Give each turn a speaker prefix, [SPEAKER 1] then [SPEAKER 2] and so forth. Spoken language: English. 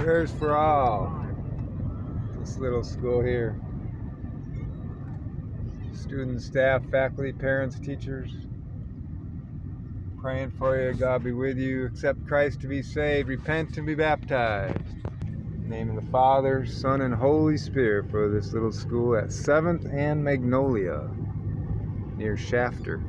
[SPEAKER 1] Prayers for all. This little school here. Students, staff, faculty, parents, teachers. Praying for you. God be with you. Accept Christ to be saved. Repent and be baptized. Name of the Father, Son, and Holy Spirit for this little school at 7th and Magnolia near Shafter.